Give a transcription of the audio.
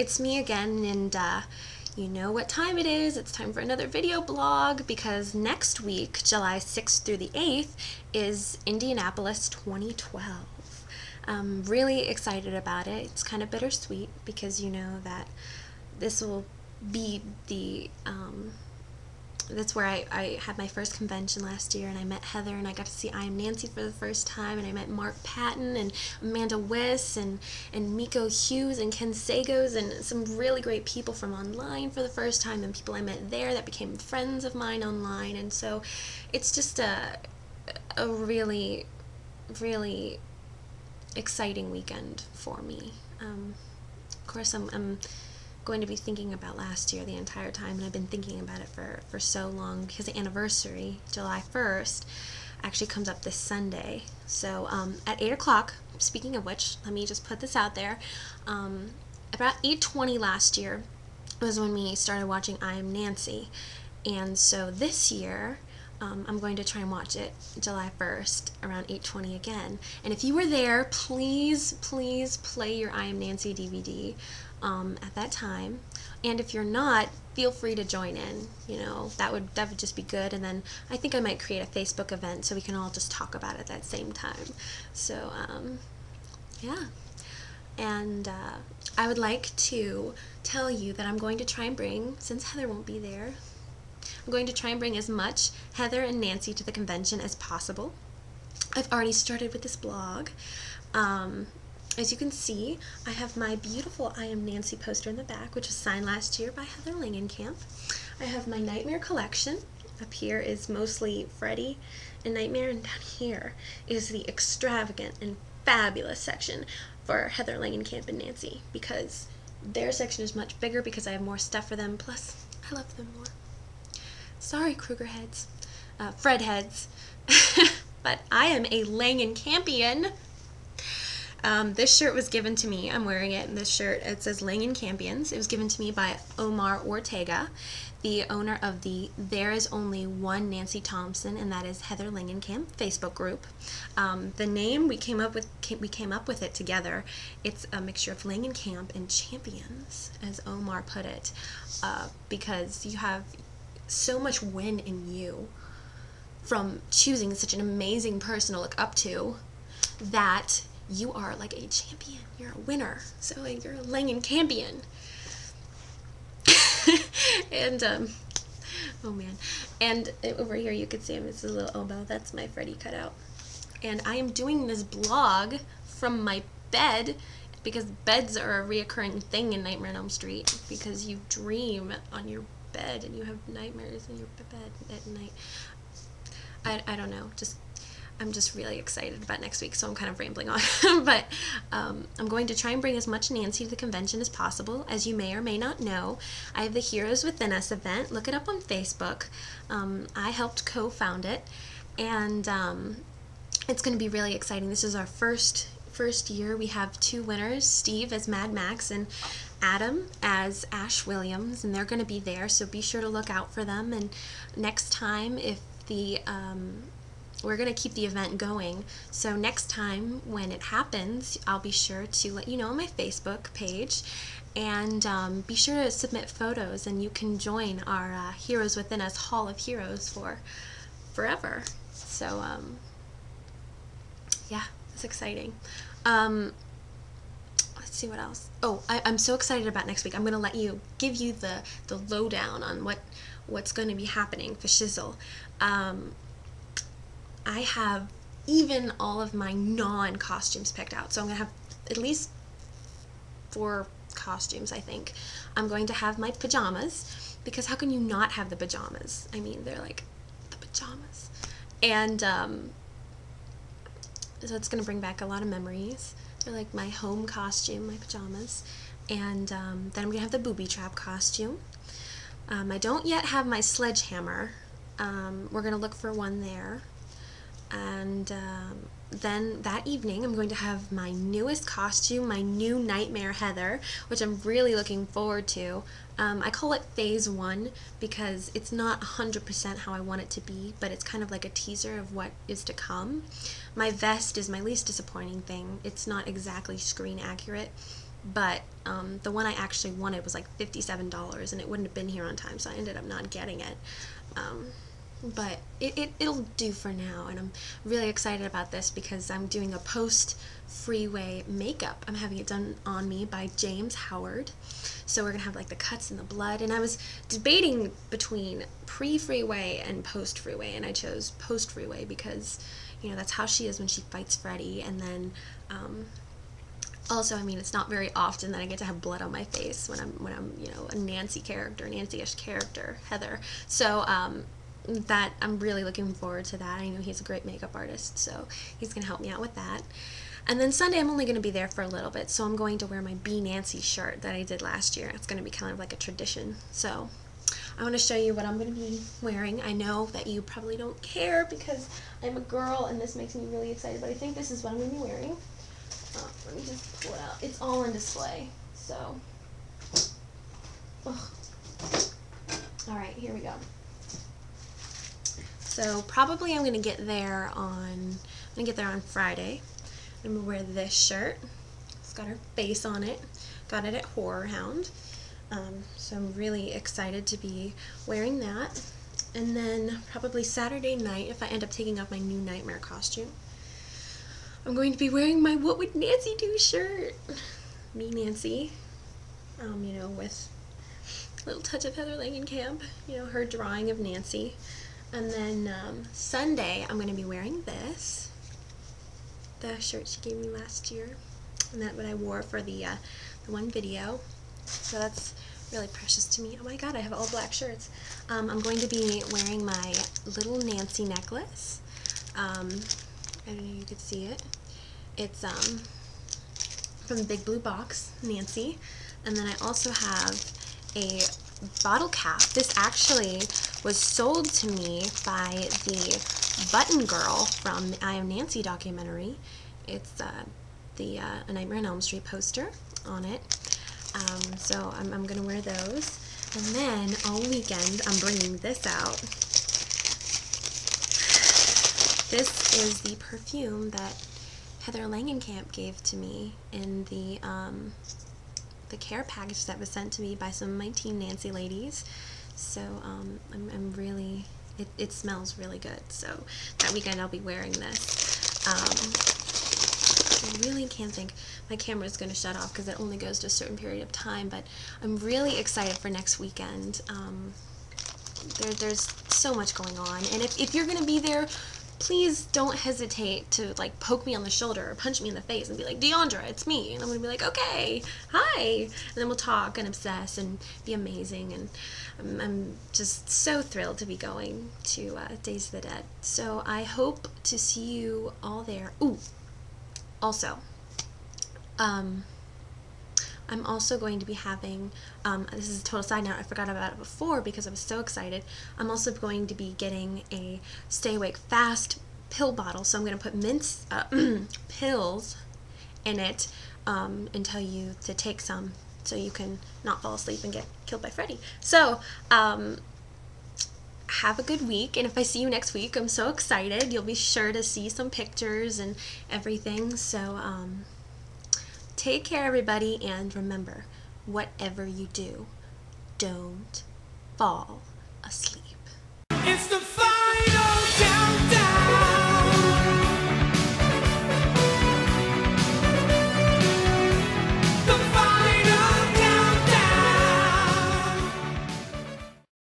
it's me again, and uh, you know what time it is. It's time for another video blog because next week, July 6th through the 8th, is Indianapolis 2012. I'm really excited about it. It's kind of bittersweet because you know that this will be the um, that's where I, I had my first convention last year and I met Heather and I got to see I Am Nancy for the first time and I met Mark Patton and Amanda Wyss and, and Miko Hughes and Ken Sagoes and some really great people from online for the first time and people I met there that became friends of mine online and so it's just a, a really, really exciting weekend for me. Um, of course, I'm, I'm going to be thinking about last year the entire time, and I've been thinking about it for, for so long because the anniversary, July 1st, actually comes up this Sunday. So um, at 8 o'clock, speaking of which, let me just put this out there. Um, about 8.20 last year was when we started watching I Am Nancy. And so this year, um, I'm going to try and watch it July 1st around 8:20 again. And if you were there, please, please play your I Am Nancy DVD um, at that time. And if you're not, feel free to join in. You know that would that would just be good. And then I think I might create a Facebook event so we can all just talk about it at that same time. So um, yeah. And uh, I would like to tell you that I'm going to try and bring, since Heather won't be there, I'm going to try and bring as much Heather and Nancy to the convention as possible. I've already started with this blog. Um, as you can see, I have my beautiful I Am Nancy poster in the back, which was signed last year by Heather Langenkamp. I have my Nightmare collection. Up here is mostly Freddy and Nightmare, and down here is the extravagant and fabulous section for Heather Langenkamp and Nancy, because their section is much bigger because I have more stuff for them, plus I love them more. Sorry, Krueger heads, uh, Fred heads, but I am a Langenkampian. Um, this shirt was given to me. I'm wearing it. In this shirt it says Langenkampians. It was given to me by Omar Ortega, the owner of the There Is Only One Nancy Thompson, and that is Heather Langenkamp Facebook group. Um, the name we came up with we came up with it together. It's a mixture of Langenkamp and champions, as Omar put it, uh, because you have so much win in you from choosing such an amazing person to look up to that you are like a champion. You're a winner. So like you're a Langenkampian. and um, oh man. And over here you can see him. It's a little elbow. That's my Freddy cutout. And I am doing this blog from my bed because beds are a reoccurring thing in Nightmare on Elm Street because you dream on your bed and you have nightmares in your bed at night. I, I don't know. Just I'm just really excited about next week, so I'm kind of rambling on. but um, I'm going to try and bring as much Nancy to the convention as possible. As you may or may not know, I have the Heroes Within Us event. Look it up on Facebook. Um, I helped co found it, and um, it's going to be really exciting. This is our first first year. We have two winners Steve as Mad Max and Adam as Ash Williams, and they're going to be there, so be sure to look out for them. And next time, if the um, we're going to keep the event going. So next time when it happens, I'll be sure to let you know on my Facebook page. And um, be sure to submit photos, and you can join our uh, Heroes Within Us Hall of Heroes for forever. So, um, yeah, it's exciting. Um, let's see what else. Oh, I, am so excited about next week. I'm going to let you give you the the lowdown on what what's going to be happening for Shizzle. I have even all of my non costumes picked out. So I'm going to have at least four costumes, I think. I'm going to have my pajamas because how can you not have the pajamas? I mean, they're like the pajamas. And um, so it's going to bring back a lot of memories. They're like my home costume, my pajamas. And um, then I'm going to have the booby trap costume. Um, I don't yet have my sledgehammer. Um, we're going to look for one there and um, then that evening I'm going to have my newest costume, my new Nightmare Heather, which I'm really looking forward to. Um, I call it Phase 1 because it's not 100% how I want it to be, but it's kind of like a teaser of what is to come. My vest is my least disappointing thing. It's not exactly screen accurate, but um, the one I actually wanted was like $57 and it wouldn't have been here on time, so I ended up not getting it. Um, but it, it, it'll do for now, and I'm really excited about this because I'm doing a post freeway makeup. I'm having it done on me by James Howard. So we're gonna have like the cuts and the blood. And I was debating between pre freeway and post freeway, and I chose post freeway because, you know, that's how she is when she fights Freddy. And then, um, also, I mean, it's not very often that I get to have blood on my face when I'm when I'm you know a Nancy character, Nancy-ish character, Heather. So um, that I'm really looking forward to that. I know he's a great makeup artist, so he's gonna help me out with that. And then Sunday, I'm only going to be there for a little bit, so I'm going to wear my Be Nancy shirt that I did last year. It's going to be kind of like a tradition. So I want to show you what I'm going to be wearing. I know that you probably don't care because I'm a girl and this makes me really excited, but I think this is what I'm going to be wearing. Oh, let me just pull it out. It's all on display, so. Ugh. All right, here we go. So probably I'm going to get there on, I'm going to get there on Friday. I'm going to wear this shirt. It's got her face on it. Got it at HorrorHound. Um, so I'm really excited to be wearing that. And then probably Saturday night, if I end up taking off my new nightmare costume, I'm going to be wearing my What Would Nancy Do shirt. Me, Nancy. Um, you know, with a little touch of Heather Langenkamp, you know, her drawing of Nancy. And then um, Sunday, I'm going to be wearing this the shirt she gave me last year. And that what I wore for the, uh, the one video. So that's really precious to me. Oh my god, I have all black shirts. Um, I'm going to be wearing my little Nancy necklace. Um, I don't know if you could see it. It's um, from the Big Blue Box, Nancy. And then I also have a bottle cap. This actually was sold to me by the Button Girl from the I Am Nancy documentary. It's uh, the uh, A Nightmare on Elm Street poster on it. Um, so I'm, I'm going to wear those. And then all weekend I'm bringing this out. This is the perfume that Heather Langenkamp gave to me in the um, the care package that was sent to me by some of my Team Nancy ladies. So um, I'm, I'm really it, it smells really good. So that weekend I'll be wearing this. Um, I really can't think. My camera is going to shut off because it only goes to a certain period of time. But I'm really excited for next weekend. Um, there, there's so much going on. And if, if you're going to be there, please don't hesitate to like poke me on the shoulder or punch me in the face and be like, Diandra, it's me. And I'm gonna be like, okay, hi. And then we'll talk and obsess and be amazing. And I'm, I'm just so thrilled to be going to uh, Days of the Dead. So I hope to see you all there. Ooh, also, um, I'm also going to be having, um, this is a total side note, I forgot about it before because I was so excited. I'm also going to be getting a Stay Awake Fast pill bottle. So I'm going to put mints, uh, pills in it um, and tell you to take some so you can not fall asleep and get killed by Freddy. So, um, have a good week and if I see you next week I'm so excited you'll be sure to see some pictures and everything so um, Take care, everybody, and remember whatever you do, don't fall asleep.